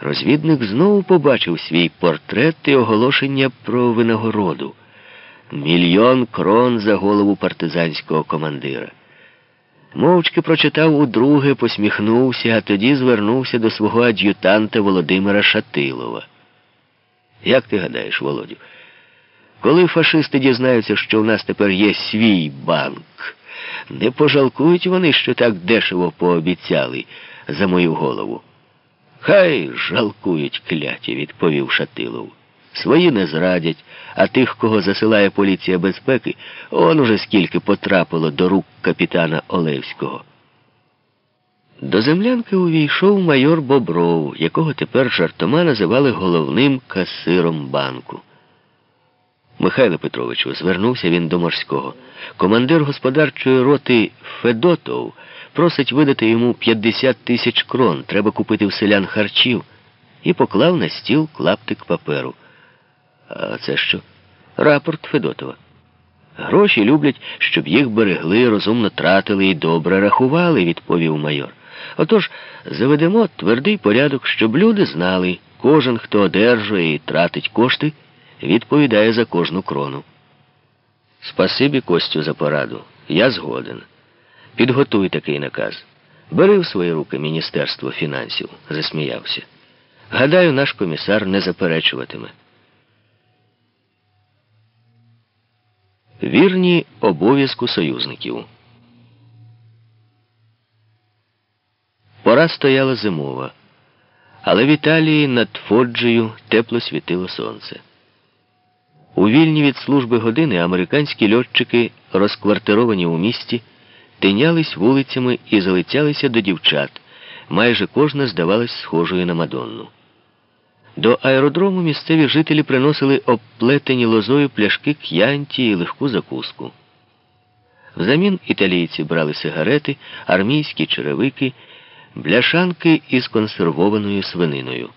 Розвідник знову побачив свій портрет і оголошення про винагороду. Мільйон крон за голову партизанського командира. Мовчки прочитав удруге, посміхнувся, а тоді звернувся до свого ад'ютанта Володимира Шатилова. Як ти гадаєш, Володю, коли фашисти дізнаються, що в нас тепер є свій банк, не пожалкують вони, що так дешево пообіцяли за мою голову? Хай жалкують кляті, відповів Шатилов. Свої не зрадять, а тих, кого засилає поліція безпеки, он уже скільки потрапило до рук капітана Олевського. До землянки увійшов майор Бобров, якого тепер жартома називали головним касиром банку. Михайло Петровичу, звернувся він до морського. Командир господарчої роти Федотов просить видати йому 50 тисяч крон. Треба купити в селян харчів. І поклав на стіл клаптик паперу. А це що? Рапорт Федотова. Гроші люблять, щоб їх берегли, розумно тратили і добре рахували, відповів майор. Отож, заведемо твердий порядок, щоб люди знали, кожен, хто одержує і тратить кошти, відповідає за кожну крону. Спасибі Костю за пораду. Я згоден. Підготуй такий наказ. Бери в свої руки Міністерство фінансів, засміявся. Гадаю, наш комісар не заперечуватиме. Вірні обов'язку союзників. Пора стояла зимова, але в Італії над Фоджею тепло світило сонце. У вільні від служби години американські льотчики, розквартировані у місті, тинялись вулицями і залицялися до дівчат. Майже кожна здавалась схожою на Мадонну. До аеродрому місцеві жителі приносили обплетені лозою пляшки к'янті і легку закуску. Взамін італійці брали сигарети, армійські черевики, бляшанки із консервованою свининою.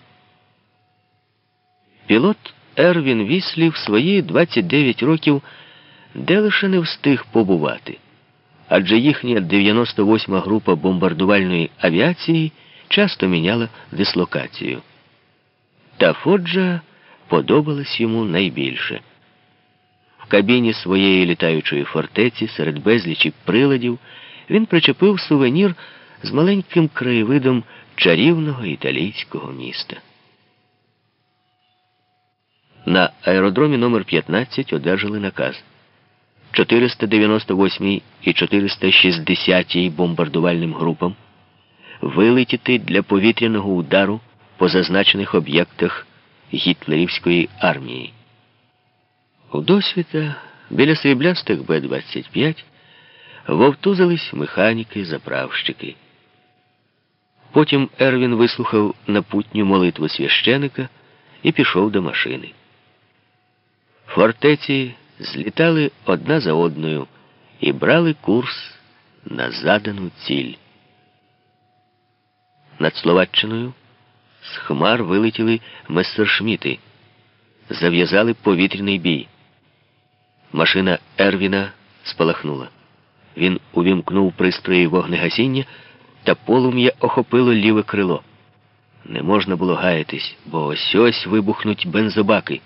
Пілот Ервін Віслі в свої 29 років де лише не встиг побувати, адже їхня 98-ма група бомбардувальної авіації часто міняла дислокацію. Та Фоджа подобалась йому найбільше. В кабіні своєї літаючої фортеці серед безлічі приладів він причепив сувенір з маленьким краєвидом чарівного італійського міста. На аеродромі номер 15 одержали наказ 498 і 460 бомбардувальним групам вилетіти для повітряного удару по зазначених об'єктах гітлерівської армії. У досвіта біля сріблястих Б-25 вовтузились механіки, заправщики. Потім Ервін вислухав напутню молитву священика і пішов до машини. Фортеці злітали одна за одною і брали курс на задану ціль. Над Словаччиною з хмар вилетіли мессершміти, зав'язали повітряний бій. Машина Ервіна спалахнула. Він увімкнув пристрої вогнегасіння, та полум'я охопило ліве крило. Не можна було гаятись, бо ось ось вибухнуть бензобаки.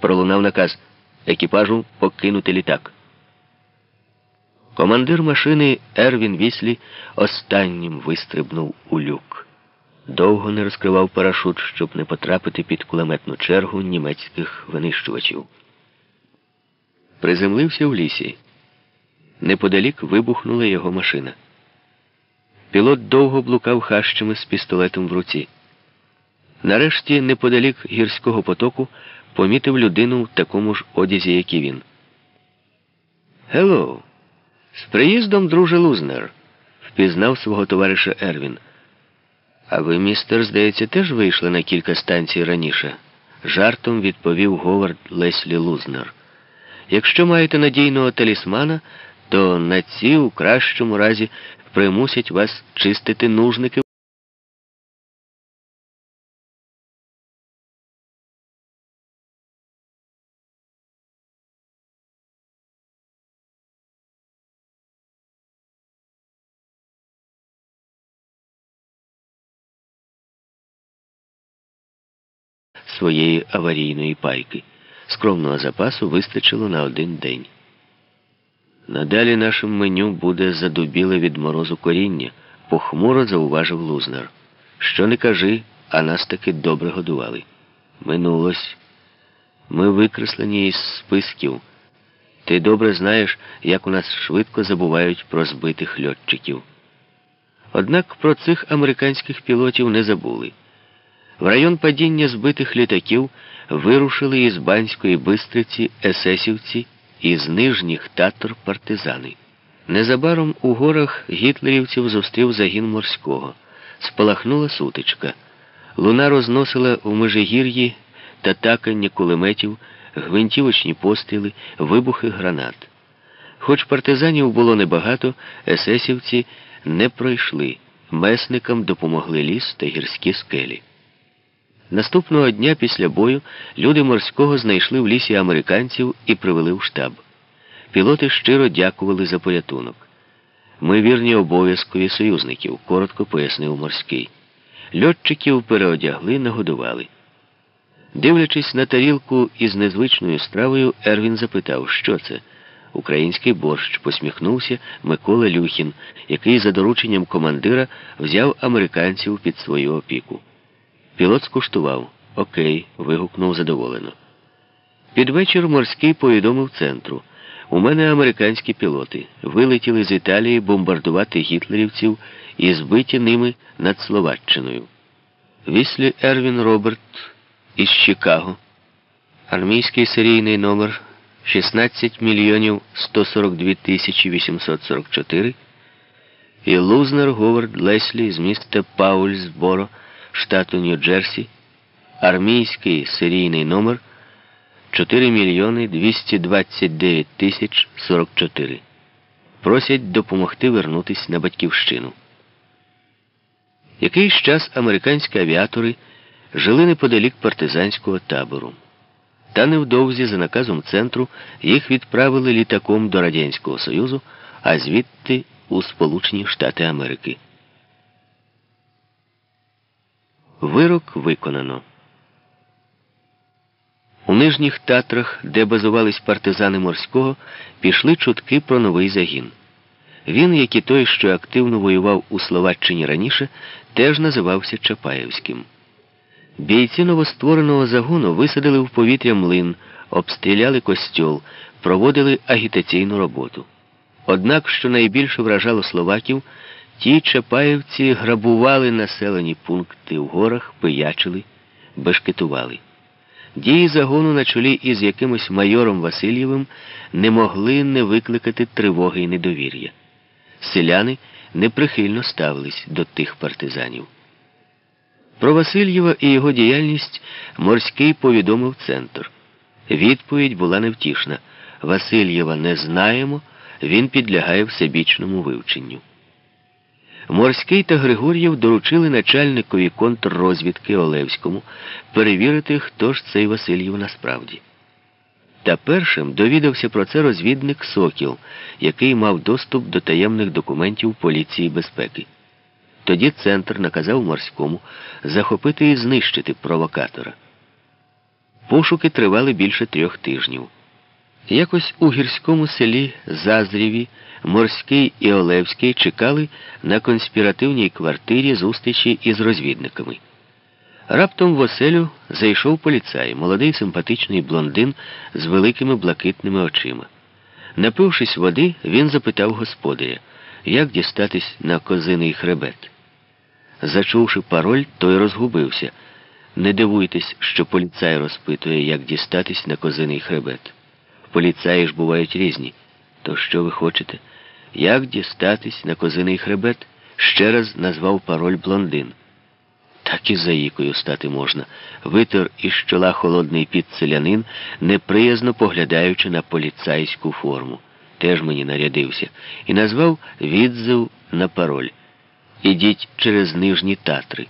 Пролунав наказ екіпажу покинути літак. Командир машини Ервін Віслі останнім вистрибнув у люк. Довго не розкривав парашут, щоб не потрапити під кулеметну чергу німецьких винищувачів. Приземлився в лісі. Неподалік вибухнула його машина. Пілот довго блукав хащами з пістолетом в руці. Нарешті, неподалік гірського потоку, помітив людину в такому ж одязі, як і він. Гело, з приїздом, друже Лузнер, впізнав свого товариша Ервін. А ви, містер, здається, теж вийшли на кілька станцій раніше. Жартом відповів Говард Леслі Лузнер. Якщо маєте надійного талісмана, то на ці у кращому разі примусять вас чистити нужники. Своєї аварійної пайки. Скромного запасу вистачило на один день. Надалі нашим меню буде задубіле від морозу коріння, похмуро зауважив Лузнер. Що не кажи, а нас таки добре годували. Минулось. Ми викреслені із списків. Ти добре знаєш, як у нас швидко забувають про збитих льотчиків. Однак про цих американських пілотів не забули. В район падіння збитих літаків вирушили із Банської бистриці есесівці і з нижніх татор партизани. Незабаром у горах гітлерівців зустрів загін морського. Спалахнула сутичка. Луна розносила у межигір'ї татакання кулеметів, гвинтівочні постріли, вибухи гранат. Хоч партизанів було небагато, есесівці не пройшли. Месникам допомогли ліс та гірські скелі. Наступного дня після бою люди морського знайшли в лісі американців і привели в штаб. Пілоти щиро дякували за порятунок. Ми вірні обов'язкові союзників, коротко пояснив морський. Льотчиків переодягли, нагодували. Дивлячись на тарілку із незвичною стравою, Ервін запитав, що це. Український борщ посміхнувся Микола Люхін, який за дорученням командира взяв американців під свою опіку. Пілот скуштував. Окей, вигукнув задоволено. Під вечір морський повідомив центру. У мене американські пілоти вилетіли з Італії бомбардувати гітлерівців і збиті ними над Словаччиною. Віслі Ервін Роберт із Чикаго. Армійський серійний номер 16 мільйонів 142 тисячі 844 і Лузнер Говард Леслі з міста Паульсборо, штату Нью-Джерсі, армійський серійний номер 4 мільйони 229 тисяч 44. Просять допомогти вернутись на батьківщину. Якийсь час американські авіатори жили неподалік партизанського табору. Та невдовзі, за наказом центру, їх відправили літаком до Радянського Союзу, а звідти у Сполучені Штати Америки. Вирок виконано. У нижніх татрах, де базувались партизани морського, пішли чутки про новий загін. Він, як і той, що активно воював у Словаччині раніше, теж називався Чапаєвським. Бійці новоствореного загону висадили в повітря млин, обстріляли костьол, проводили агітаційну роботу. Однак, що найбільше вражало словаків, ті Чапаєвці грабували населені пункти в горах, пиячили, бешкетували. Дії загону на чолі із якимось майором Васильєвим не могли не викликати тривоги і недовір'я. Селяни неприхильно ставились до тих партизанів. Про Васильєва і його діяльність морський повідомив центр. Відповідь була невтішна. Васильєва не знаємо, він підлягає всебічному вивченню. Морський та Григор'єв доручили начальникові контррозвідки Олевському перевірити, хто ж цей Васильєв насправді. Та першим довідався про це розвідник Сокіл, який мав доступ до таємних документів поліції безпеки. Тоді центр наказав морському захопити і знищити провокатора. Пошуки тривали більше трьох тижнів. Якось у гірському селі Зазріві Морський і Олевський чекали на конспіративній квартирі зустрічі із розвідниками. Раптом в оселю зайшов поліцай, молодий симпатичний блондин з великими блакитними очима. Напившись води, він запитав господаря, як дістатись на козиний хребет. Зачувши пароль, той розгубився. Не дивуйтесь, що поліцай розпитує, як дістатись на козиний хребет. Поліцаї ж бувають різні. То що ви хочете? Як дістатись на козиний хребет? Ще раз назвав пароль блондин. Так і заїкою стати можна. Витер із чола холодний під селянин, неприязно поглядаючи на поліцайську форму. Теж мені нарядився і назвав відзив на пароль. Ідіть через нижні татри.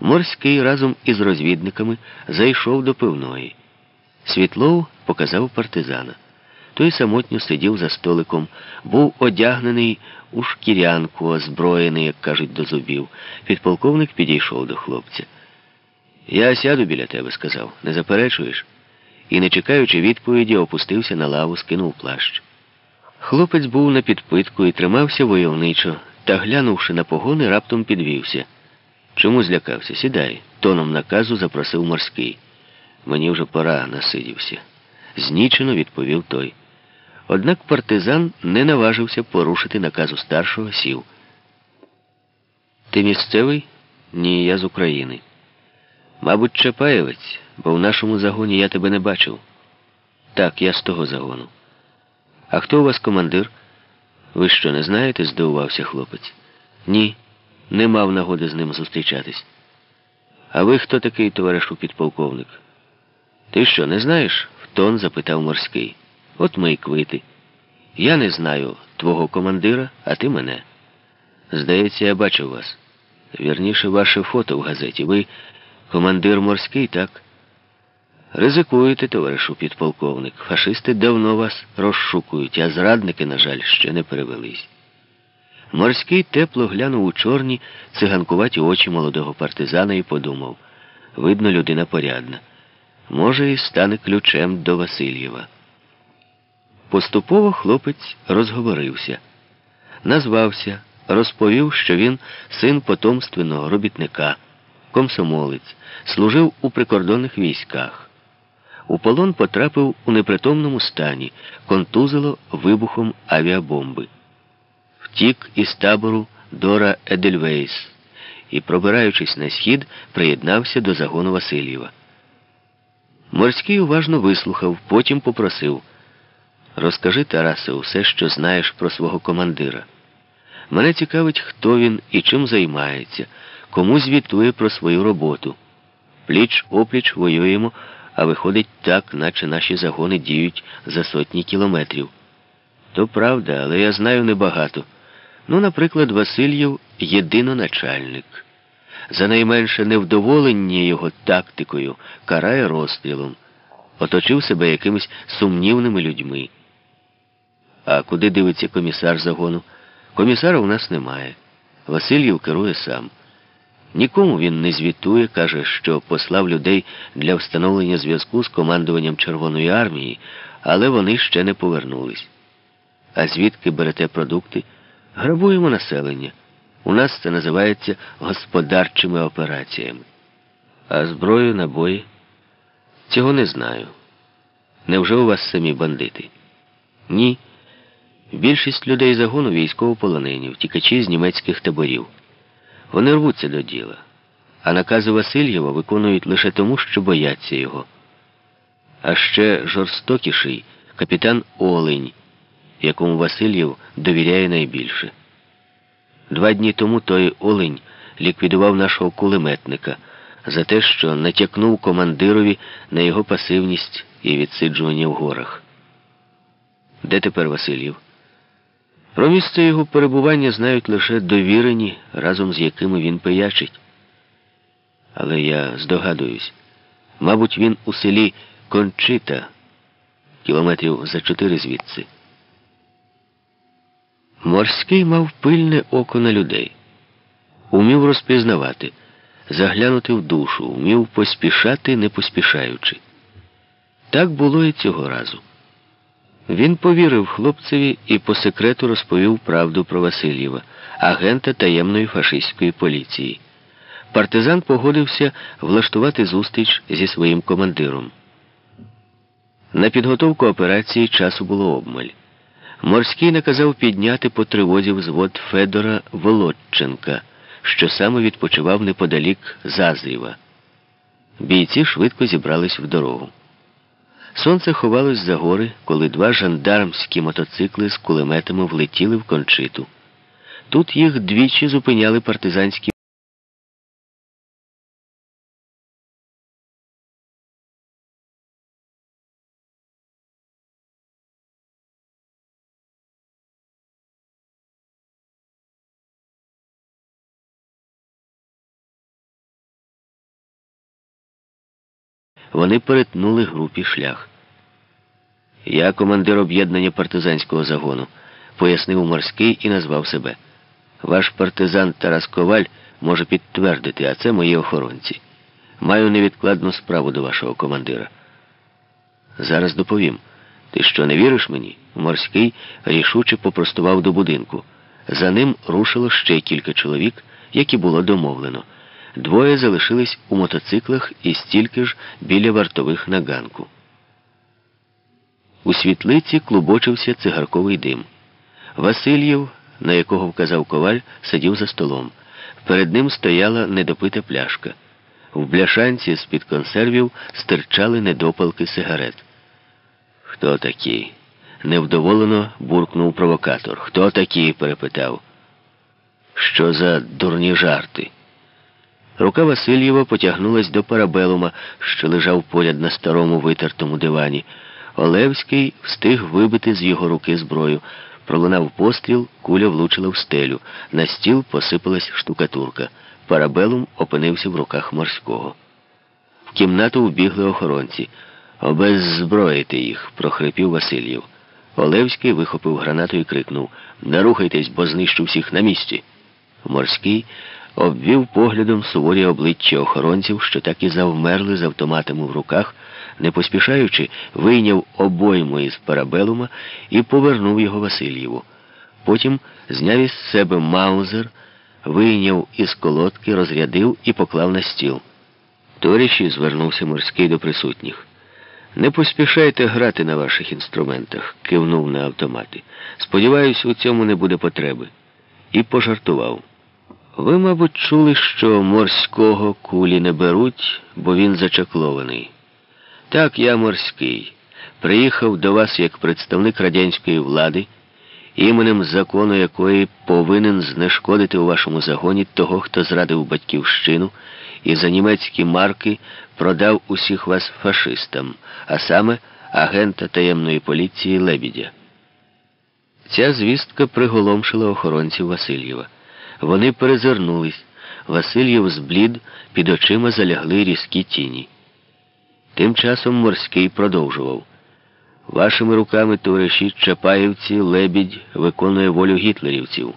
Морський разом із розвідниками зайшов до пивної. Світлов показав партизана. Той самотньо сидів за столиком, був одягнений у шкірянку, озброєний, як кажуть, до зубів. Підполковник підійшов до хлопця. Я сяду біля тебе, сказав, не заперечуєш? І, не чекаючи відповіді, опустився на лаву, скинув плащ. Хлопець був на підпитку і тримався войовничо, та, глянувши на погони, раптом підвівся. Чому злякався? Сідай, тоном наказу запросив морський. Мені вже пора насидівся. Знічено відповів той. Однак партизан не наважився порушити наказу старшого сів. Ти місцевий? Ні, я з України. Мабуть, Чапаєвець, бо в нашому загоні я тебе не бачив. Так, я з того загону. А хто у вас командир? Ви що, не знаєте? здивувався хлопець. Ні, не мав нагоди з ним зустрічатись. А ви хто такий, товаришу підполковник? Ти що, не знаєш? втон запитав морський. От ми й квити. Я не знаю твого командира, а ти мене. Здається, я бачив вас. Вірніше, ваше фото в газеті. Ви командир морський, так? Ризикуєте, товаришу підполковник. Фашисти давно вас розшукують, а зрадники, на жаль, ще не перевелись. Морський тепло глянув у чорні циганкуваті очі молодого партизана і подумав видно, людина порядна. Може, і стане ключем до Васильєва. Поступово хлопець розговорився, назвався, розповів, що він син потомственного робітника, комсомолець, служив у прикордонних військах. У полон потрапив у непритомному стані, контузило вибухом авіабомби. Втік із табору Дора Едельвейс і, пробираючись на схід, приєднався до загону Васильєва. Морський уважно вислухав, потім попросив. Розкажи, Тарасе, усе, що знаєш про свого командира. Мене цікавить, хто він і чим займається, кому звітує про свою роботу. Пліч опліч воюємо, а виходить так, наче наші загони діють за сотні кілометрів. То правда, але я знаю небагато. Ну, наприклад, Васильєв єдиноначальник. За найменше невдоволення його тактикою карає розстрілом, оточив себе якимись сумнівними людьми. А куди дивиться комісар загону? Комісара у нас немає. Васильєв керує сам. Нікому він не звітує, каже, що послав людей для встановлення зв'язку з командуванням Червоної армії, але вони ще не повернулись. А звідки берете продукти? Грабуємо населення. У нас це називається господарчими операціями. А зброю, набої? Цього не знаю. Невже у вас самі бандити? Ні. Більшість людей загону військовополонені, втікачі з німецьких таборів. Вони рвуться до діла, а накази Васильєва виконують лише тому, що бояться його. А ще жорстокіший капітан Олень, якому Васильєв довіряє найбільше. Два дні тому той Олень ліквідував нашого кулеметника за те, що натякнув командирові на його пасивність і відсиджування в горах. Де тепер Васильєв? Про місце його перебування знають лише довірені, разом з якими він пиячить. Але я здогадуюсь, мабуть, він у селі Кончита, кілометрів за чотири звідси. Морський мав пильне око на людей, умів розпізнавати, заглянути в душу, умів поспішати, не поспішаючи. Так було і цього разу. Він повірив хлопцеві і по секрету розповів правду про Васильєва, агента таємної фашистської поліції. Партизан погодився влаштувати зустріч зі своїм командиром. На підготовку операції часу було обмаль. Морський наказав підняти по тривозі взвод Федора Володченка, що саме відпочивав неподалік Зазріва. Бійці швидко зібрались в дорогу. Сонце ховалось за гори, коли два жандармські мотоцикли з кулеметами влетіли в кончиту. Тут їх двічі зупиняли партизанські. Вони перетнули групі шлях. Я командир об'єднання партизанського загону, пояснив морський і назвав себе. Ваш партизан Тарас Коваль може підтвердити, а це мої охоронці. Маю невідкладну справу до вашого командира. Зараз доповім. Ти що не віриш мені? Морський рішуче попростував до будинку. За ним рушило ще кілька чоловік, які було домовлено. Двоє залишились у мотоциклах і стільки ж біля вартових на ганку. У світлиці клубочився цигарковий дим. Васильєв, на якого вказав коваль, сидів за столом. Перед ним стояла недопита пляшка. В бляшанці з-під консервів стирчали недопалки сигарет. Хто такі? невдоволено буркнув провокатор. Хто такі? перепитав. Що за дурні жарти? Рука Васильєва потягнулась до парабелума, що лежав поряд на старому витертому дивані. Олевський встиг вибити з його руки зброю. Пролунав постріл, куля влучила в стелю. На стіл посипалась штукатурка. Парабелум опинився в руках морського. В кімнату вбігли охоронці. Обеззброїти їх, прохрипів Васильєв. Олевський вихопив гранату і крикнув Не рухайтесь, бо знищу всіх на місці. Морський обвів поглядом суворі обличчя охоронців, що так і завмерли з автоматами в руках, не поспішаючи, вийняв обойму із парабелума і повернув його Васильєву. Потім зняв із себе маузер, вийняв із колодки, розрядив і поклав на стіл. Торіші звернувся морський до присутніх. Не поспішайте грати на ваших інструментах, кивнув на автомати. Сподіваюсь, у цьому не буде потреби. І пожартував. Ви, мабуть, чули, що морського кулі не беруть, бо він зачаклований. Так, я морський. Приїхав до вас як представник радянської влади, іменем закону якої повинен знешкодити у вашому загоні того, хто зрадив батьківщину і за німецькі марки продав усіх вас фашистам, а саме агента таємної поліції Лебідя. Ця звістка приголомшила охоронців Васильєва. Вони перезирнулись. Васильєв зблід, під очима залягли різкі тіні. Тим часом морський продовжував. Вашими руками, товариші Чапаєвці, лебідь виконує волю гітлерівців.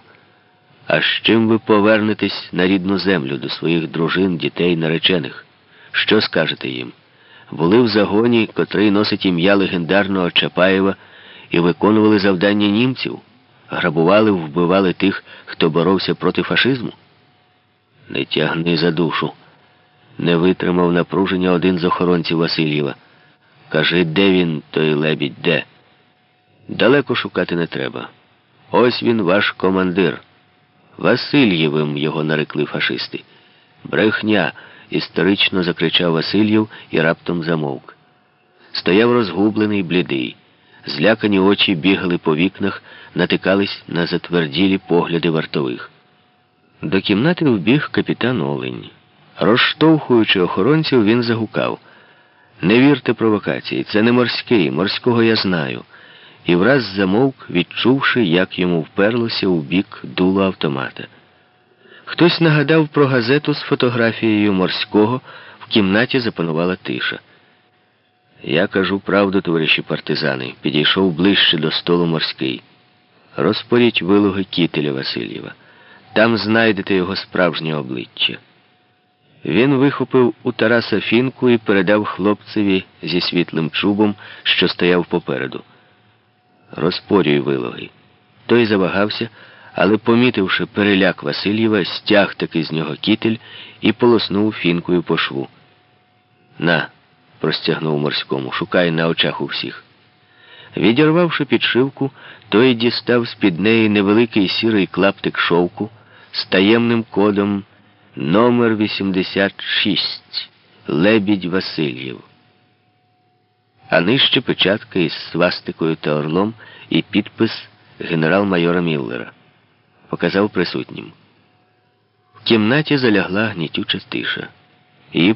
А з чим ви повернетесь на рідну землю до своїх дружин, дітей, наречених? Що скажете їм? Були в загоні, котрий носить ім'я легендарного Чапаєва, і виконували завдання німців, грабували, вбивали тих, хто боровся проти фашизму? Не тягни за душу. Не витримав напруження один з охоронців Васильєва. Кажи, де він, той лебідь, де? Далеко шукати не треба. Ось він ваш командир. Васильєвим його нарекли фашисти. Брехня. історично закричав Васильєв і раптом замовк. Стояв розгублений, блідий. Злякані очі бігали по вікнах, натикались на затверділі погляди вартових. До кімнати вбіг капітан Олень. Розштовхуючи охоронців, він загукав. Не вірте провокації, це не морський, морського я знаю. І враз замовк, відчувши, як йому вперлося у бік дуло автомата. Хтось нагадав про газету з фотографією морського, в кімнаті запанувала тиша. Я кажу правду, товариші партизани, підійшов ближче до столу морський. Розпоріть вилуги кітеля Васильєва. Там знайдете його справжнє обличчя. Він вихопив у Тараса фінку і передав хлопцеві зі світлим чубом, що стояв попереду. Розпорюй вилоги. Той завагався, але, помітивши переляк Васильєва, стяг таки з нього кітель і полоснув фінкою по шву. На, простягнув морському, шукай на очах у всіх. Відірвавши підшивку, той дістав з під неї невеликий сірий клаптик шовку з таємним кодом номер 86 Лебідь Васильєв. А нижче печатка із свастикою та орлом і підпис генерал-майора Міллера. Показав присутнім. В кімнаті залягла гнітюча тиша. Її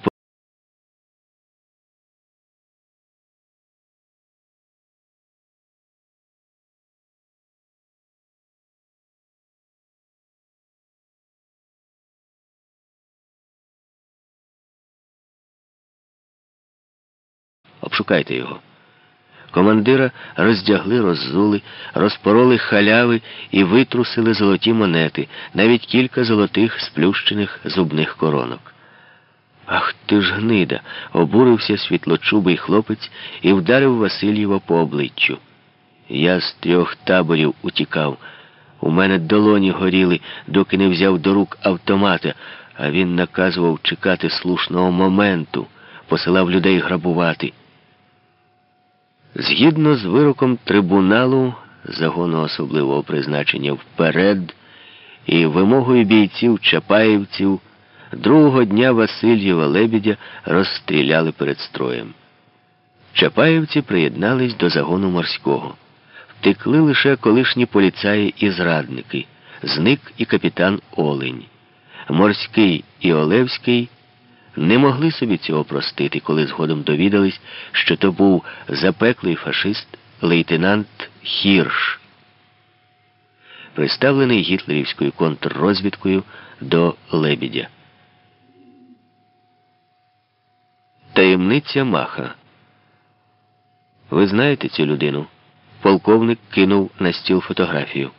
Шукайте його. Командира роздягли, роззули, розпороли халяви і витрусили золоті монети, навіть кілька золотих сплющених зубних коронок. Ах ти ж гнида! обурився світлочубий хлопець і вдарив Васильєва по обличчю. Я з трьох таборів утікав. У мене долоні горіли, доки не взяв до рук автомата, а він наказував чекати слушного моменту, посилав людей грабувати. Згідно з вироком трибуналу загону особливого призначення вперед і вимогою бійців Чапаївців, другого дня Васильєва Лебідя розстріляли перед строєм. Чапаївці приєднались до загону морського. Втекли лише колишні поліцаї і зрадники, зник і капітан Олень. Морський і Олевський не могли собі цього простити, коли згодом довідались, що то був запеклий фашист лейтенант Хірш, представлений гітлерівською контррозвідкою до Лебідя. Таємниця Маха. Ви знаєте цю людину? Полковник кинув на стіл фотографію.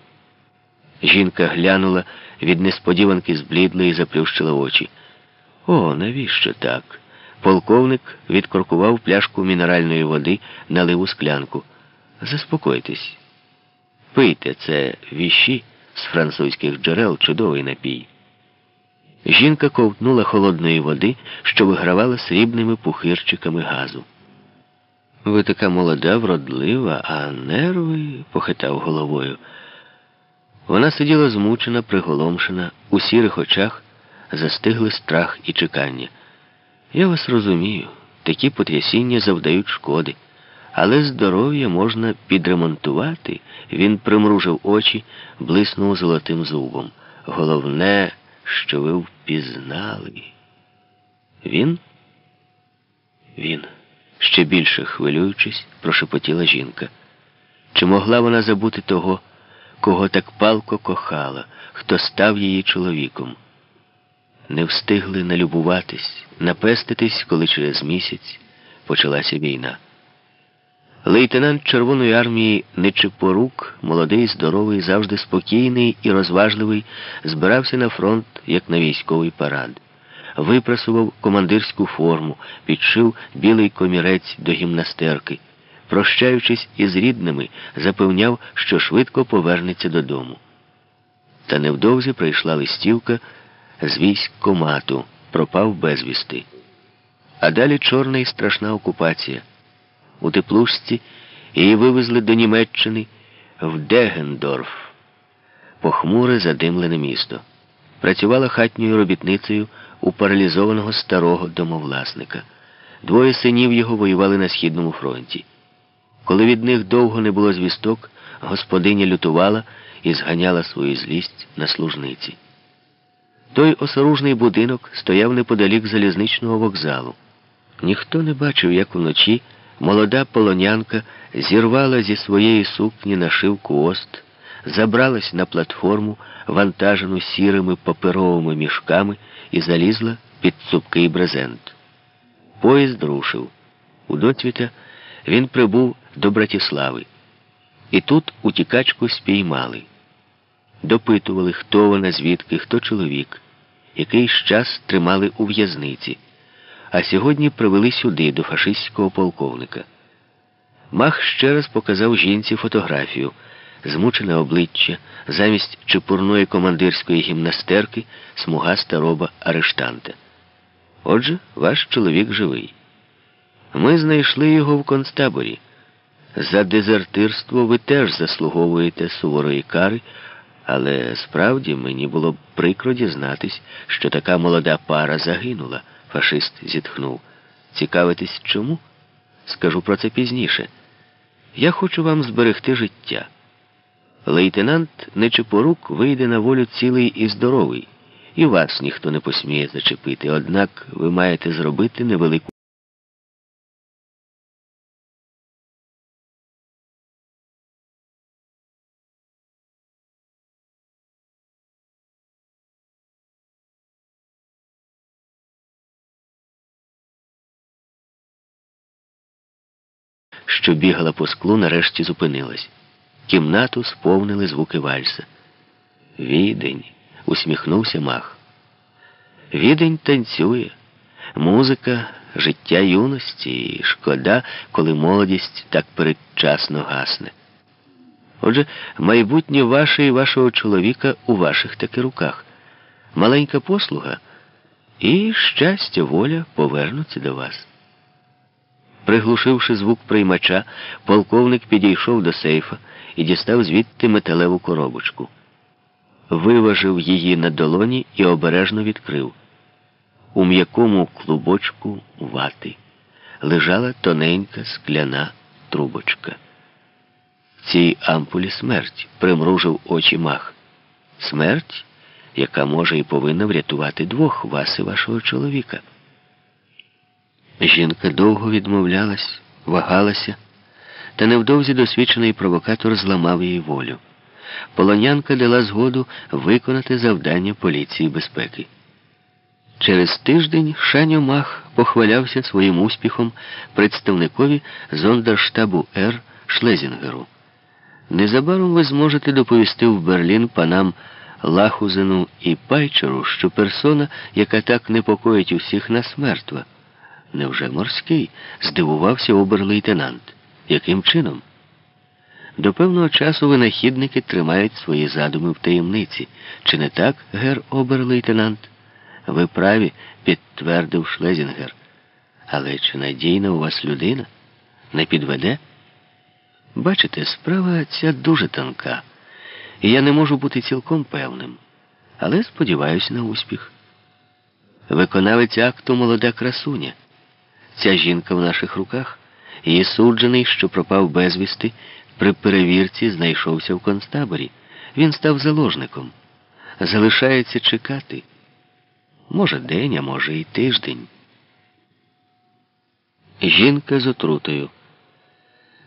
Жінка глянула від несподіванки зблідла і заплющила очі. О, навіщо так? Полковник відкоркував пляшку мінеральної води, налив у склянку. Заспокойтесь. Пийте, це віщі з французьких джерел чудовий напій. Жінка ковтнула холодної води, що вигравала срібними пухирчиками газу. Ви така молода, вродлива, а нерви, похитав головою. Вона сиділа змучена, приголомшена, у сірих очах застигли страх і чекання. Я вас розумію, такі потрясіння завдають шкоди, але здоров'я можна підремонтувати. Він примружив очі, блиснув золотим зубом. Головне, що ви впізнали. Він? Він, ще більше хвилюючись, прошепотіла жінка. Чи могла вона забути того, кого так палко кохала, хто став її чоловіком? Не встигли налюбуватись, напеститись, коли через місяць почалася війна. Лейтенант Червоної армії Нечипорук, молодий, здоровий, завжди спокійний і розважливий, збирався на фронт, як на військовий парад. Випрасував командирську форму, підшив білий комірець до гімнастерки. Прощаючись із рідними, запевняв, що швидко повернеться додому. Та невдовзі прийшла листівка з військ комату, пропав безвісти. А далі чорна і страшна окупація. У теплушці її вивезли до Німеччини в Дегендорф, похмуре задимлене місто. Працювала хатньою робітницею у паралізованого старого домовласника. Двоє синів його воювали на східному фронті. Коли від них довго не було звісток, господиня лютувала і зганяла свою злість на служниці. Той осоружний будинок стояв неподалік залізничного вокзалу. Ніхто не бачив, як вночі молода полонянка зірвала зі своєї сукні нашивку ост, забралась на платформу, вантажену сірими паперовими мішками, і залізла під цупкий брезент. Поїзд рушив. У доцвіта він прибув до Братіслави. І тут утікачку спіймали. Допитували, хто вона, звідки, хто чоловік, якийсь час тримали у в'язниці, а сьогодні привели сюди, до фашистського полковника. Мах ще раз показав жінці фотографію, змучене обличчя, замість чепурної командирської гімнастерки смуга староба арештанта. Отже, ваш чоловік живий. Ми знайшли його в концтаборі. За дезертирство ви теж заслуговуєте суворої кари. Але справді мені було б прикро дізнатись, що така молода пара загинула, фашист зітхнув. Цікавитись чому? Скажу про це пізніше. Я хочу вам зберегти життя. Лейтенант Нечепорук вийде на волю цілий і здоровий, і вас ніхто не посміє зачепити, однак ви маєте зробити невелику. Що бігала по склу, нарешті зупинилась. Кімнату сповнили звуки вальса. Відень, усміхнувся мах. Відень танцює. Музика, життя юності і шкода, коли молодість так передчасно гасне. Отже, майбутнє ваше і вашого чоловіка у ваших таки руках. Маленька послуга і щастя, воля повернуться до вас. Приглушивши звук приймача, полковник підійшов до сейфа і дістав звідти металеву коробочку. Виважив її на долоні і обережно відкрив. У м'якому клубочку вати лежала тоненька скляна трубочка. В цій ампулі смерть примружив очі мах. Смерть, яка може і повинна врятувати двох вас і вашого чоловіка. Жінка довго відмовлялась, вагалася, та невдовзі досвідчений провокатор зламав її волю. Полонянка дала згоду виконати завдання поліції безпеки. Через тиждень Шаньо Мах похвалявся своїм успіхом представникові зондерштабу Р Шлезінгеру. Незабаром ви зможете доповісти в Берлін панам Лахузену і Пайчеру, що персона, яка так непокоїть усіх нас мертва. Невже морський? здивувався обер-лейтенант. Яким чином? До певного часу винахідники тримають свої задуми в таємниці. Чи не так, гер обер-лейтенант? Ви праві, підтвердив Шлезінгер. Але чи надійна у вас людина? Не підведе? Бачите, справа ця дуже тонка, і я не можу бути цілком певним, але сподіваюся на успіх. Виконавець акту молода красуня. Ця жінка в наших руках, її суджений, що пропав безвісти, при перевірці знайшовся в концтаборі. Він став заложником. Залишається чекати. Може, день, а може і тиждень. Жінка з отрутою.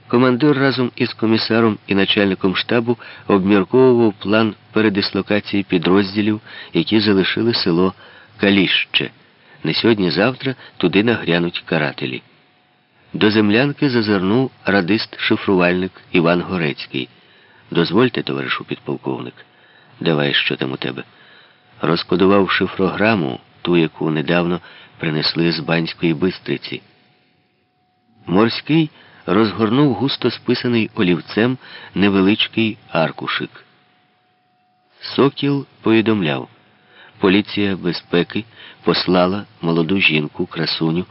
Командир разом із комісаром і начальником штабу обмірковував план передислокації підрозділів, які залишили село Каліще. Не сьогодні-завтра туди нагрянуть карателі. До землянки зазирнув радист-шифрувальник Іван Горецький. Дозвольте, товаришу підполковник. Давай, що там у тебе. Розкодував шифрограму, ту, яку недавно принесли з банської бистриці. Морський розгорнув густо списаний олівцем невеличкий аркушик. Сокіл повідомляв, поліція безпеки послала молоду жінку, красуню,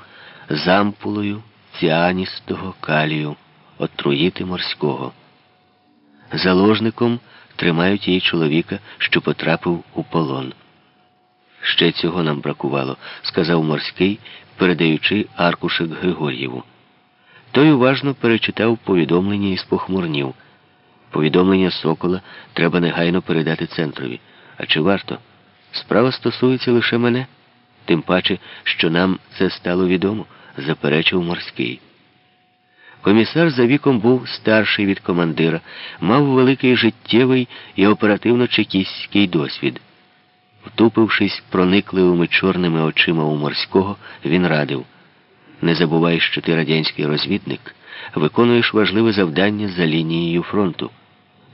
з ампулою ціаністого калію отруїти морського. Заложником тримають її чоловіка, що потрапив у полон. Ще цього нам бракувало, сказав морський, передаючи аркушик Григор'єву. Той уважно перечитав повідомлення і спохмурнів. Повідомлення сокола треба негайно передати центрові. А чи варто? Справа стосується лише мене, тим паче, що нам це стало відомо, заперечив морський. Комісар за віком був старший від командира, мав великий життєвий і оперативно-чекістський досвід. Втупившись проникливими чорними очима у морського, він радив. Не забувай, що ти радянський розвідник, виконуєш важливе завдання за лінією фронту.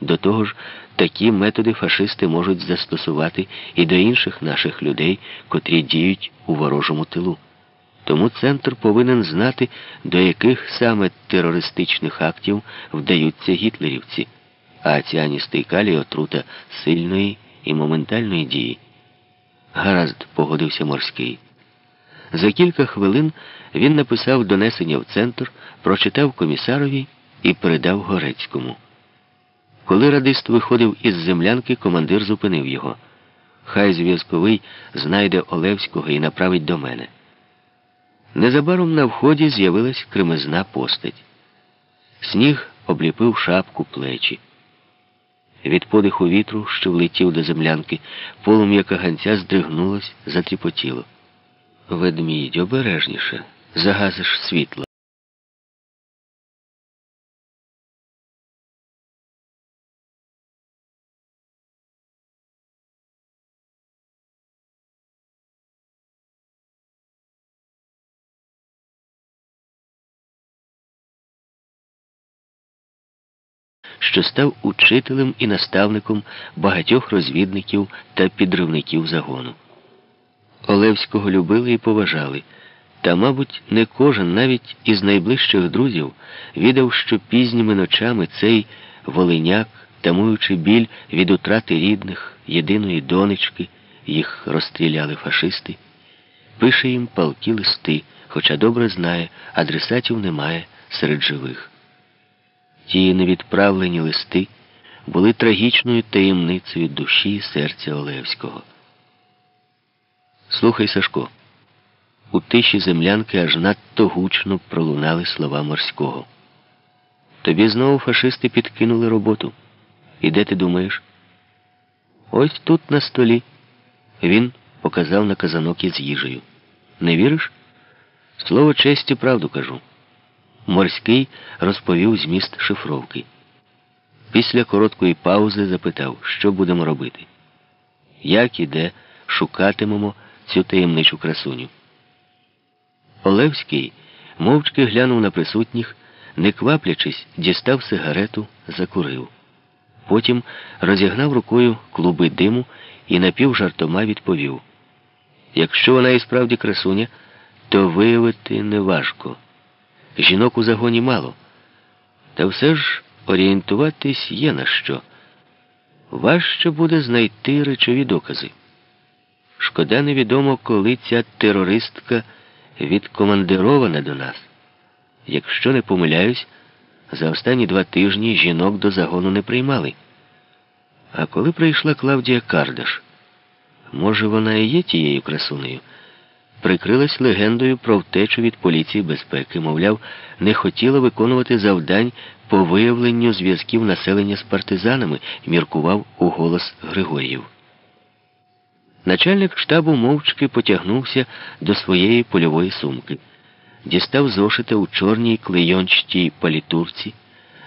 До того ж, такі методи фашисти можуть застосувати і до інших наших людей, котрі діють у ворожому тилу. Тому центр повинен знати, до яких саме терористичних актів вдаються гітлерівці, а ціаністий калій отрута сильної і моментальної дії. Гаразд, погодився морський. За кілька хвилин він написав донесення в центр, прочитав комісарові і передав Горецькому. Коли радист виходив із землянки, командир зупинив його. Хай зв'язковий знайде Олевського і направить до мене. Незабаром на вході з'явилась кремезна постать. Сніг обліпив шапку плечі. Від подиху вітру, що влетів до землянки, полум'я каганця здригнулось, затріпотіло. Ведмідь обережніше, загазиш світло. Що став учителем і наставником багатьох розвідників та підривників загону. Олевського любили і поважали, та, мабуть, не кожен, навіть із найближчих друзів, відав, що пізніми ночами цей волиняк, тамуючи біль від утрати рідних, єдиної донечки, їх розстріляли фашисти, пише їм палки листи, хоча добре знає, адресатів немає серед живих. Ті невідправлені листи були трагічною таємницею душі і серця Олевського. Слухай, Сашко. У тиші землянки аж надто гучно пролунали слова морського. Тобі знову фашисти підкинули роботу. І де ти думаєш? Ось тут на столі. Він показав на казанок із їжею. Не віриш? Слово честі правду кажу. Морський розповів зміст шифровки. Після короткої паузи запитав, що будемо робити. Як і де шукатимемо цю таємничу красуню. Олевський мовчки глянув на присутніх, не кваплячись, дістав сигарету, закурив. Потім розігнав рукою клуби диму і напівжартома відповів: якщо вона і справді красуня, то виявити неважко. Жінок у загоні мало. Та все ж орієнтуватись є на що. Важче буде знайти речові докази. Шкода невідомо, коли ця терористка відкомандирована до нас. Якщо не помиляюсь, за останні два тижні жінок до загону не приймали. А коли прийшла Клавдія Кардаш, може, вона і є тією красунею, прикрилась легендою про втечу від поліції безпеки, мовляв, не хотіла виконувати завдань по виявленню зв'язків населення з партизанами, міркував у голос Григоріїв. Начальник штабу мовчки потягнувся до своєї польової сумки, дістав зошита у чорній клейончатій палітурці,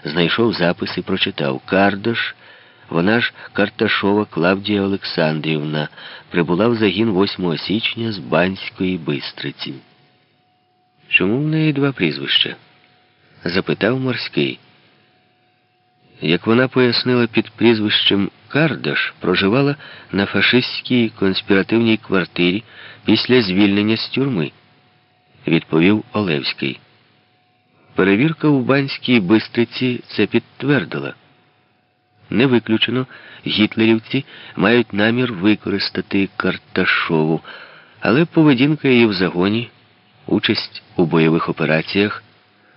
знайшов записи, прочитав. Кардош, вона ж Карташова Клавдія Олександрівна, прибула в загін 8 січня з Банської бистриці. Чому в неї два прізвища? запитав морський. Як вона пояснила під прізвищем Кардаш, проживала на фашистській конспіративній квартирі після звільнення з тюрми, відповів Олевський. Перевірка у Банській бистриці це підтвердила. Не виключено, гітлерівці мають намір використати Карташову, але поведінка її в загоні, участь у бойових операціях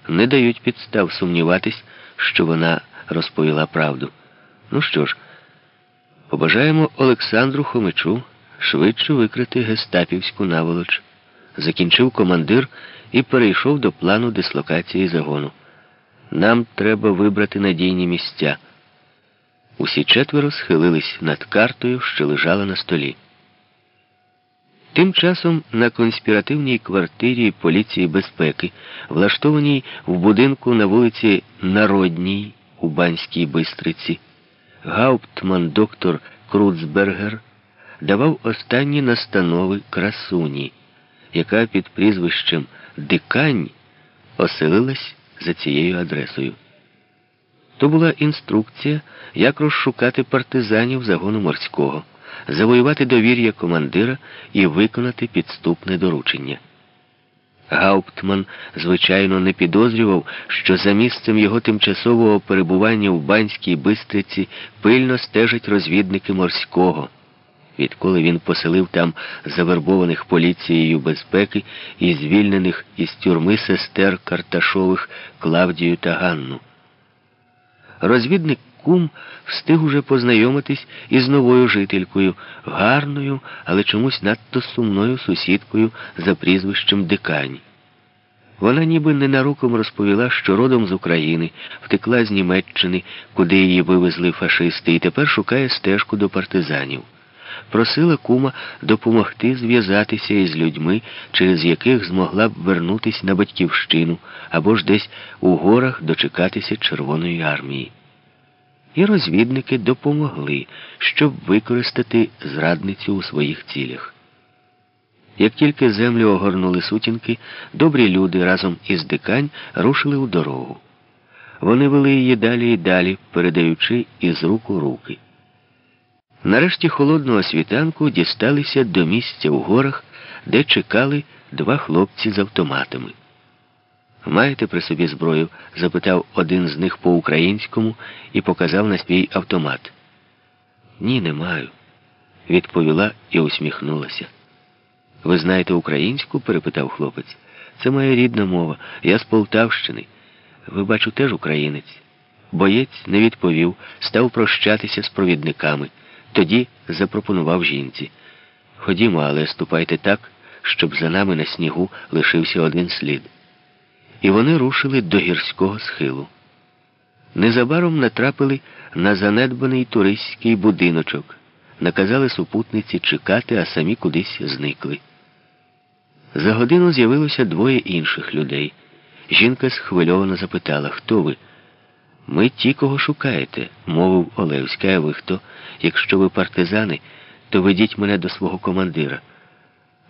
не дають підстав сумніватись, що вона розповіла правду. Ну що ж, побажаємо Олександру Хомичу швидше викрити гестапівську наволоч. Закінчив командир і перейшов до плану дислокації загону. Нам треба вибрати надійні місця. Усі четверо схилились над картою, що лежала на столі. Тим часом на конспіративній квартирі поліції безпеки, влаштованій в будинку на вулиці Народній у Банській Бистриці, гауптман доктор Круцбергер давав останні настанови красуні, яка під прізвищем Дикань оселилась за цією адресою. То була інструкція, як розшукати партизанів загону морського, завоювати довір'я командира і виконати підступне доручення. Гауптман, звичайно, не підозрював, що за місцем його тимчасового перебування в Банській бистриці пильно стежать розвідники морського, відколи він поселив там завербованих поліцією безпеки і звільнених із тюрми сестер Карташових Клавдію та Ганну. Розвідник кум встиг уже познайомитись із новою жителькою, гарною, але чомусь надто сумною сусідкою за прізвищем Дикань. Вона ніби ненароком розповіла, що родом з України, втекла з Німеччини, куди її вивезли фашисти, і тепер шукає стежку до партизанів. Просила кума допомогти зв'язатися із людьми, через яких змогла б вернутися на батьківщину або ж десь у горах дочекатися Червоної армії. І розвідники допомогли, щоб використати зрадницю у своїх цілях. Як тільки землю огорнули сутінки, добрі люди разом із дикань рушили у дорогу. Вони вели її далі і далі, передаючи із рук у руки. Нарешті холодного світанку дісталися до місця в горах, де чекали два хлопці з автоматами. Маєте при собі зброю? запитав один з них по-українському і показав на свій автомат. Ні, не маю, відповіла і усміхнулася. Ви знаєте українську? перепитав хлопець. Це моя рідна мова. Я з Полтавщини. Ви, бачу, теж українець. Боєць не відповів, став прощатися з провідниками. Тоді запропонував жінці. Ходімо, але ступайте так, щоб за нами на снігу лишився один слід. І вони рушили до гірського схилу. Незабаром натрапили на занедбаний туристський будиночок, наказали супутниці чекати, а самі кудись зникли. За годину з'явилося двоє інших людей. Жінка схвильовано запитала, хто ви? Ми ті, кого шукаєте, мовив Олевський, а ви хто? Якщо ви партизани, то ведіть мене до свого командира.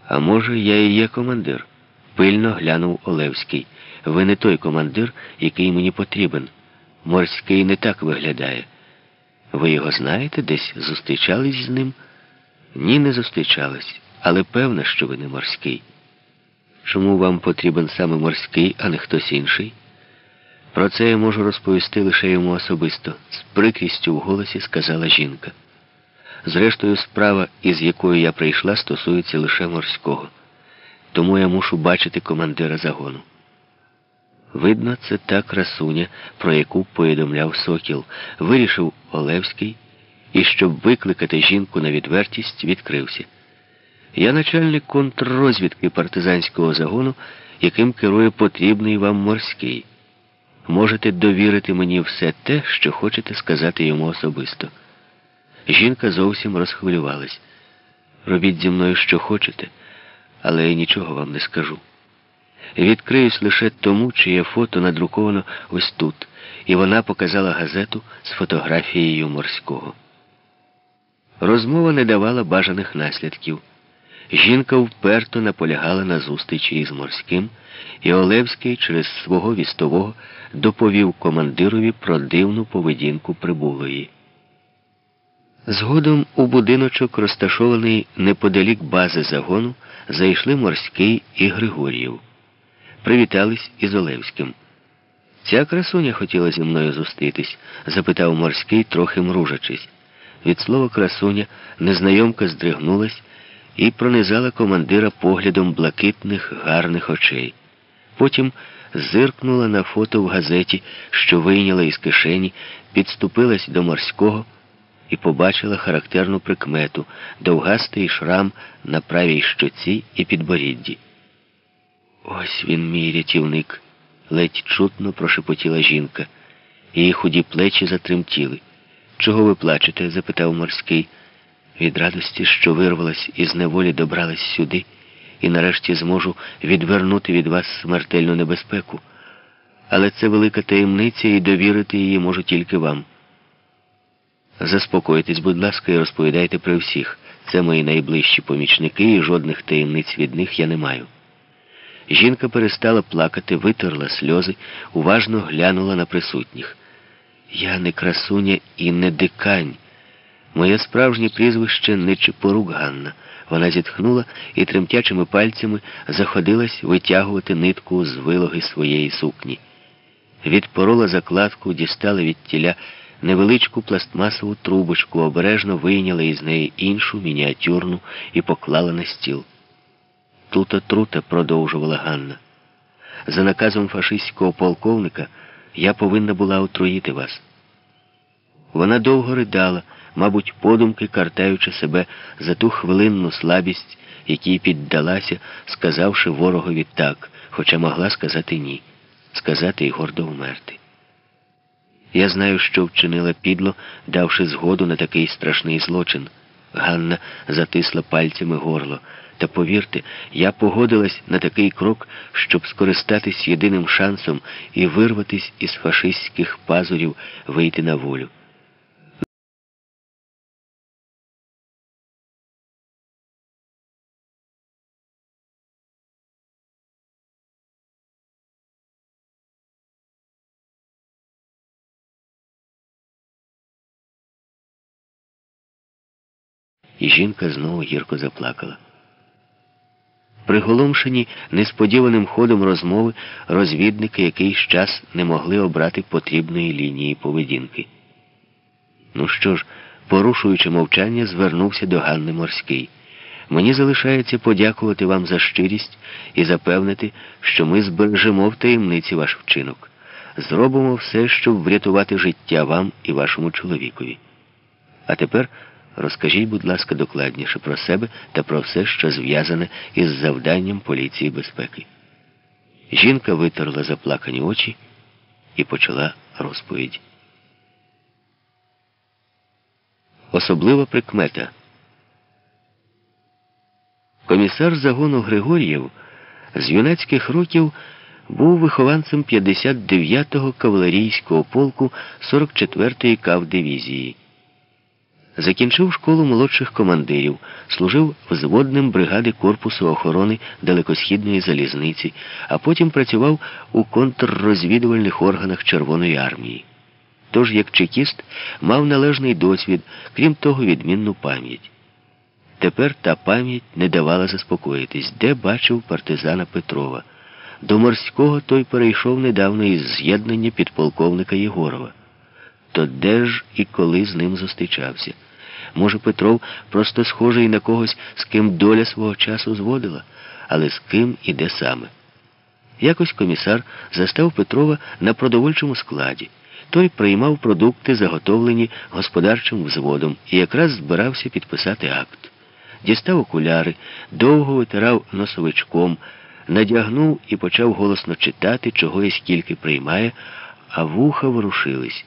А може, я і є командир? Пильно глянув Олевський. Ви не той командир, який мені потрібен. Морський не так виглядає. Ви його знаєте, десь зустрічались з ним? Ні, не зустрічались, але певно, що ви не морський. Чому вам потрібен саме морський, а не хтось інший? Про це я можу розповісти лише йому особисто, з прикрістю в голосі сказала жінка. Зрештою, справа, із якою я прийшла, стосується лише морського. Тому я мушу бачити командира загону. Видно, це та красуня, про яку повідомляв Сокіл, вирішив Олевський і, щоб викликати жінку на відвертість, відкрився. Я начальник контррозвідки партизанського загону, яким керує потрібний вам морський. Можете довірити мені все те, що хочете сказати йому особисто. Жінка зовсім розхвилювалась. Робіть зі мною, що хочете, але я нічого вам не скажу. Відкриюсь лише тому, чиє фото надруковано ось тут, і вона показала газету з фотографією морського. Розмова не давала бажаних наслідків. Жінка вперто наполягала на зустрічі із морським, і Олевський через свого вістового доповів командирові про дивну поведінку прибулої. Згодом у будиночок, розташований неподалік бази загону, зайшли морський і Григоріїв. Привітались із Олевським. Ця красуня хотіла зі мною зустрітись? запитав морський, трохи мружачись. Від слова красуня незнайомка здригнулась і пронизала командира поглядом блакитних гарних очей. Потім зиркнула на фото в газеті, що вийняла із кишені, підступилась до морського і побачила характерну прикмету довгастий шрам на правій щоці і підборідді. Ось він, мій рятівник, ледь чутно прошепотіла жінка. Її худі плечі затремтіли. Чого ви плачете? запитав морський. Від радості, що вирвалась із неволі, добралась сюди, і нарешті зможу відвернути від вас смертельну небезпеку. Але це велика таємниця, і довірити її можу тільки вам. Заспокойтесь, будь ласка, і розповідайте при всіх. Це мої найближчі помічники, і жодних таємниць від них я не маю. Жінка перестала плакати, витерла сльози, уважно глянула на присутніх. Я не красуня і не дикань. Моє справжнє прізвище не Чепорук Ганна. Вона зітхнула і тремтячими пальцями заходилась витягувати нитку з вилоги своєї сукні. Відпорола закладку, дістала від тіля невеличку пластмасову трубочку, обережно вийняла із неї іншу мініатюрну і поклала на стіл. Тута трута, продовжувала Ганна. За наказом фашистського полковника я повинна була отруїти вас. Вона довго ридала, мабуть, подумки картаючи себе за ту хвилинну слабість, якій піддалася, сказавши ворогові так, хоча могла сказати ні, сказати і гордо вмерти. Я знаю, що вчинила підло, давши згоду на такий страшний злочин. Ганна затисла пальцями горло. Та повірте, я погодилась на такий крок, щоб скористатись єдиним шансом і вирватись із фашистських пазурів, вийти на волю. І жінка знову гірко заплакала. Приголомшені несподіваним ходом розмови, розвідники якийсь час не могли обрати потрібної лінії поведінки. Ну що ж, порушуючи мовчання, звернувся до Ганни Морський. Мені залишається подякувати вам за щирість і запевнити, що ми збережемо в таємниці ваш вчинок. Зробимо все, щоб врятувати життя вам і вашому чоловікові. А тепер розкажіть, будь ласка, докладніше про себе та про все, що зв'язане із завданням поліції безпеки. Жінка витерла заплакані очі і почала розповідь. Особлива прикмета. Комісар загону Григор'єв з юнацьких років був вихованцем 59-го кавалерійського полку 44-ї кавдивізії. Закінчив школу молодших командирів, служив взводним бригади Корпусу охорони далекосхідної залізниці, а потім працював у контррозвідувальних органах Червоної армії. Тож, як чекіст, мав належний досвід, крім того, відмінну пам'ять. Тепер та пам'ять не давала заспокоїтись, де бачив партизана Петрова. До морського той перейшов недавно із з'єднання підполковника Єгорова. То де ж і коли з ним зустрічався? Може, Петров просто схожий на когось, з ким доля свого часу зводила, але з ким і де саме. Якось комісар застав Петрова на продовольчому складі. Той приймав продукти, заготовлені господарчим взводом, і якраз збирався підписати акт. Дістав окуляри, довго витирав носовичком, надягнув і почав голосно читати, чого і скільки приймає, а вуха ворушились.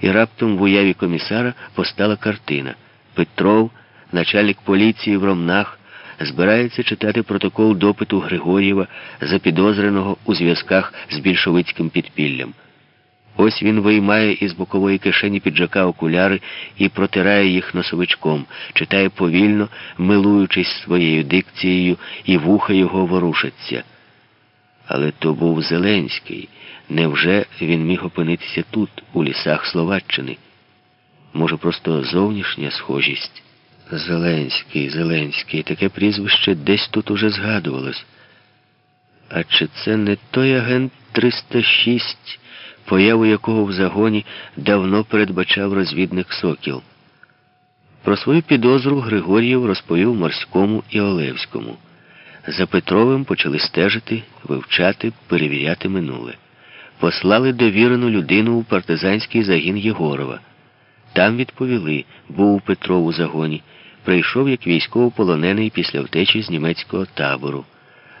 І раптом в уяві комісара постала картина. Петров, начальник поліції в Ромнах, збирається читати протокол допиту Григор'єва, запідозреного у зв'язках з більшовицьким підпіллям. Ось він виймає із бокової кишені піджака окуляри і протирає їх носовичком, читає повільно, милуючись своєю дикцією, і вуха його ворушаться. Але то був Зеленський. Невже він міг опинитися тут, у лісах Словаччини? Може, просто зовнішня схожість? Зеленський, Зеленський, таке прізвище десь тут уже згадувалось. А чи це не той агент 306, появу якого в загоні давно передбачав розвідник Сокіл? Про свою підозру Григор'єв розповів Морському і Олевському. За Петровим почали стежити, вивчати, перевіряти минуле. Послали довірену людину у партизанський загін Єгорова. Там відповіли, був у Петров у загоні, прийшов як військовополонений після втечі з німецького табору.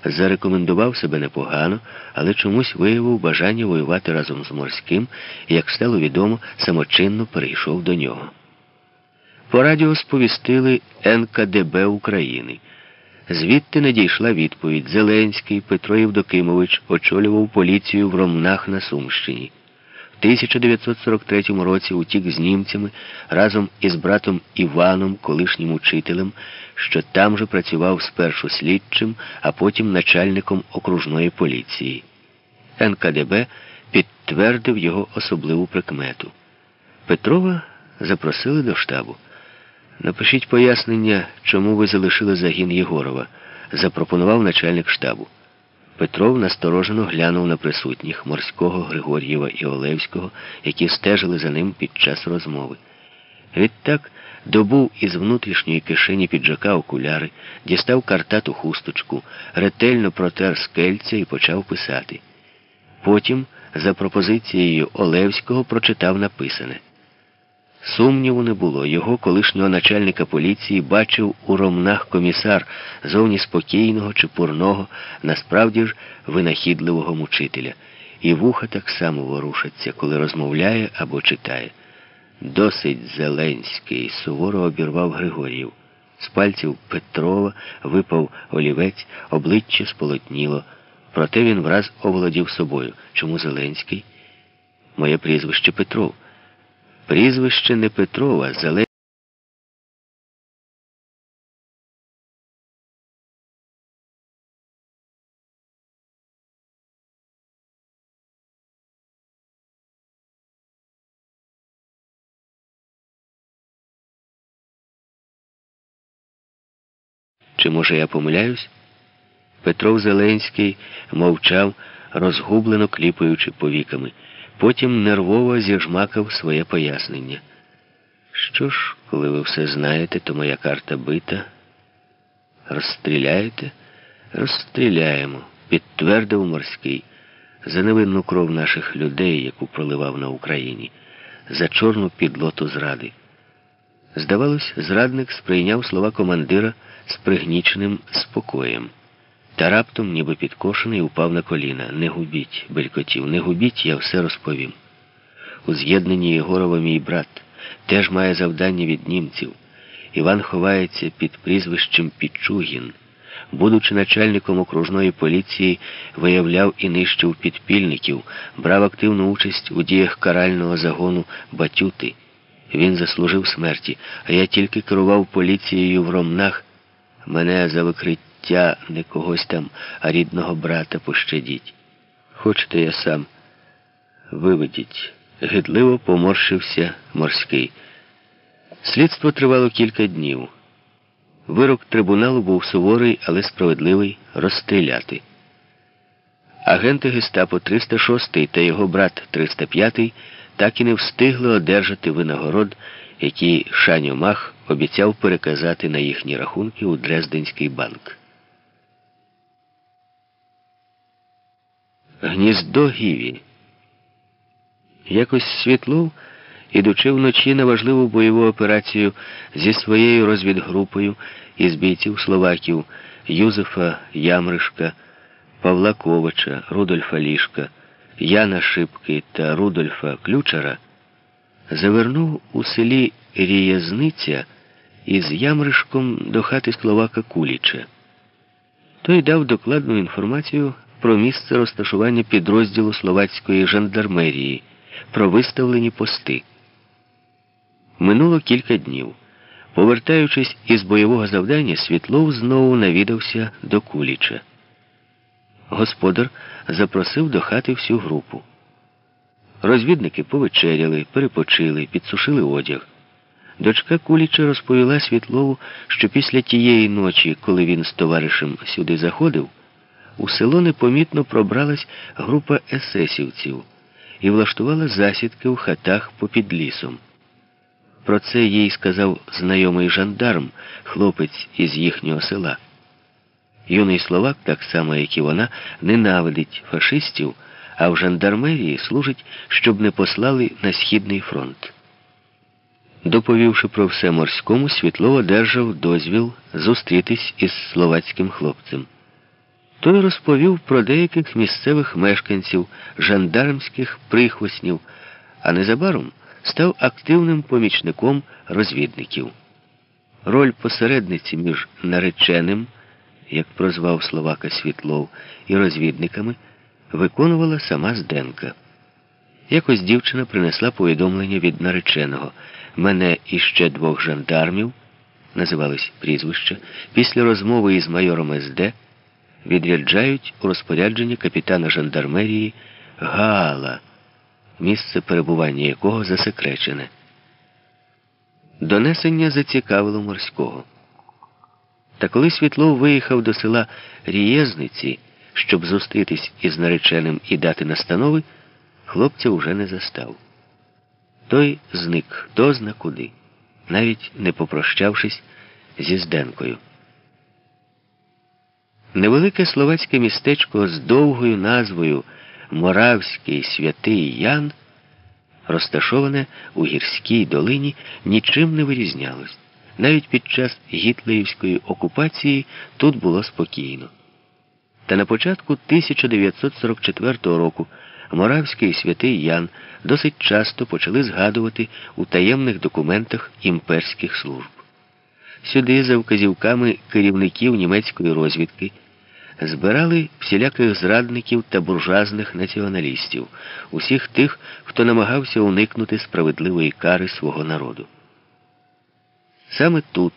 Зарекомендував себе непогано, але чомусь виявив бажання воювати разом з морським і, як стало відомо, самочинно перейшов до нього. По радіо сповістили НКДБ України. Звідти надійшла відповідь. Зеленський Петро Євдокимович очолював поліцію в Ромнах на Сумщині. В 1943 році утік з німцями разом із братом Іваном, колишнім учителем, що там же працював спершу слідчим, а потім начальником окружної поліції. НКДБ підтвердив його особливу прикмету. Петрова запросили до штабу. Напишіть пояснення, чому ви залишили загін Єгорова, запропонував начальник штабу. Петров насторожено глянув на присутніх морського Григор'єва і Олевського, які стежили за ним під час розмови. Відтак добув із внутрішньої кишені піджака окуляри, дістав картату хусточку, ретельно протер скельця і почав писати. Потім, за пропозицією Олевського, прочитав написане. Сумніву не було. Його колишнього начальника поліції бачив у ромнах комісар зовні спокійного, чепурного, насправді ж винахідливого мучителя. І вуха так само ворушаться, коли розмовляє або читає. Досить Зеленський, суворо обірвав Григорів. З пальців Петрова випав олівець, обличчя сполотніло. Проте він враз оволодів собою. Чому Зеленський? Моє прізвище Петров. Прізвище не Петрова, Зеленський. Чи, може, я помиляюсь? Петров Зеленський мовчав, розгублено кліпаючи повіками. Потім нервово зіжмакав своє пояснення. Що ж, коли ви все знаєте, то моя карта бита. Розстріляєте? Розстріляємо, підтвердив морський, за невинну кров наших людей, яку проливав на Україні, за чорну підлоту зради. Здавалось, зрадник сприйняв слова командира з пригніченим спокоєм. Та раптом, ніби підкошений, упав на коліна. Не губіть, белькотів, не губіть, я все розповім. У з'єднанні Єгорова мій брат теж має завдання від німців. Іван ховається під прізвищем Пічугін. Будучи начальником окружної поліції, виявляв і нищив підпільників, брав активну участь у діях карального загону Батюти. Він заслужив смерті, а я тільки керував поліцією в Ромнах. Мене за викриття не когось там, а рідного брата пощадіть. Хочете, я сам виведіть. Гидливо поморщився морський. Слідство тривало кілька днів. Вирок трибуналу був суворий, але справедливий розстріляти. Агенти гестапо 306 та його брат 305 так і не встигли одержати винагород, який Шаню Мах обіцяв переказати на їхні рахунки у Дрезденський банк. Гніздо Гіві. Якось Світлов, ідучи вночі на важливу бойову операцію зі своєю розвідгрупою із бійців словаків Юзефа Ямришка, Павла Ковача, Рудольфа Лішка, Яна Шипки та Рудольфа Ключара, завернув у селі Ріязниця із Ямришком до хати Словака Куліча. Той дав докладну інформацію про місце розташування підрозділу словацької жандармерії, про виставлені пости. Минуло кілька днів. Повертаючись із бойового завдання, Світлов знову навідався до Куліча. Господар запросив до хати всю групу. Розвідники повечеряли, перепочили, підсушили одяг. Дочка Куліча розповіла Світлову, що після тієї ночі, коли він з товаришем сюди заходив, у село непомітно пробралась група есесівців і влаштувала засідки в хатах попід лісом. Про це їй сказав знайомий жандарм, хлопець із їхнього села. Юний словак, так само, як і вона, ненавидить фашистів, а в жандармерії служить, щоб не послали на Східний фронт. Доповівши про все морському, Світлов одержав дозвіл зустрітись із словацьким хлопцем. Той розповів про деяких місцевих мешканців, жандармських прихвоснів, а незабаром став активним помічником розвідників. Роль посередниці між нареченим, як прозвав Словака Світлов, і розвідниками виконувала сама Зденка. Якось дівчина принесла повідомлення від нареченого. Мене і ще двох жандармів, називались прізвища, після розмови із майором СД відряджають у розпорядження капітана жандармерії Гала, місце перебування якого засекречене. Донесення зацікавило морського. Та коли Світлов виїхав до села Рієзниці, щоб зустрітись із нареченим і дати настанови, хлопця уже не застав. Той зник хто зна куди, навіть не попрощавшись зі Зденкою. Невелике словацьке містечко з довгою назвою Моравський святий Ян, розташоване у гірській долині, нічим не вирізнялось. Навіть під час гітлерівської окупації тут було спокійно. Та на початку 1944 року Моравський святий Ян досить часто почали згадувати у таємних документах імперських служб. Сюди, за вказівками керівників німецької розвідки, збирали всіляких зрадників та буржуазних націоналістів, усіх тих, хто намагався уникнути справедливої кари свого народу. Саме тут.